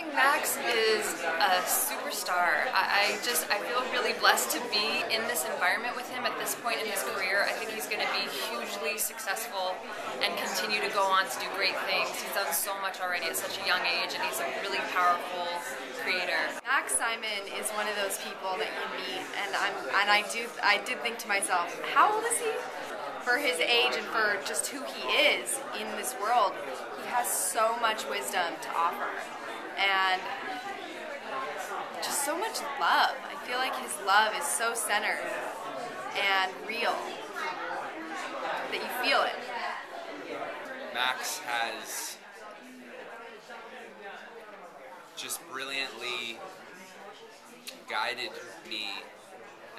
think Max is a superstar. I, I just I feel really blessed to be in this environment with him at this point in his career. I think he's going to be hugely successful and continue to go on to do great things. He's done so much already at such a young age, and he's a really powerful creator. Max Simon is one of those people that you meet, and I'm and I do I did think to myself, how old is he? For his age and for just who he is in this world, he has so much wisdom to offer and just so much love. I feel like his love is so centered and real that you feel it. Max has just brilliantly guided me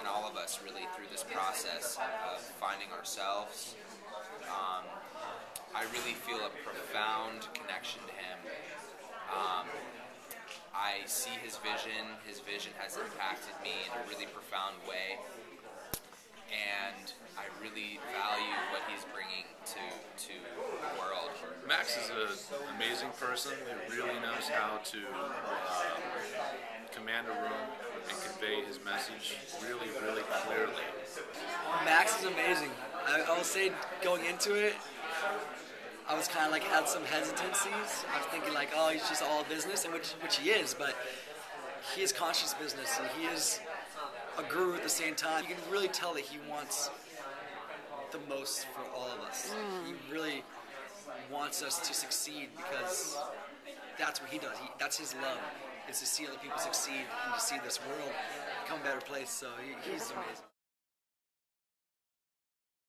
and all of us really through this process of finding ourselves. Um, I really feel a profound connection to him. Um, I see his vision. His vision has impacted me in a really profound way. And I really value what he's bringing to, to the world. Max is an amazing person who really knows how to um, command a room convey his message really, really clearly. Max is amazing. I, I will say, going into it, I was kind of like had some hesitancies. I was thinking like, oh, he's just all business, and which which he is, but he is conscious business, and he is a guru at the same time. You can really tell that he wants the most for all of us. Mm. He really wants us to succeed because that's what he does. He, that's his love, is to see other people succeed and to see this world become a better place. So he, he's amazing.